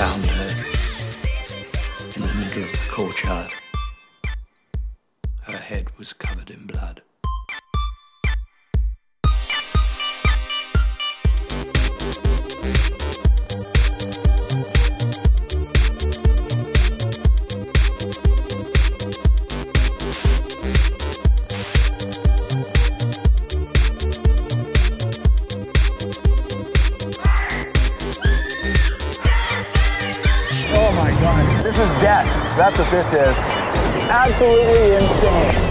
found her in the middle of the courtyard. Her head was covered in blood. This is death. That's what this is. Absolutely insane.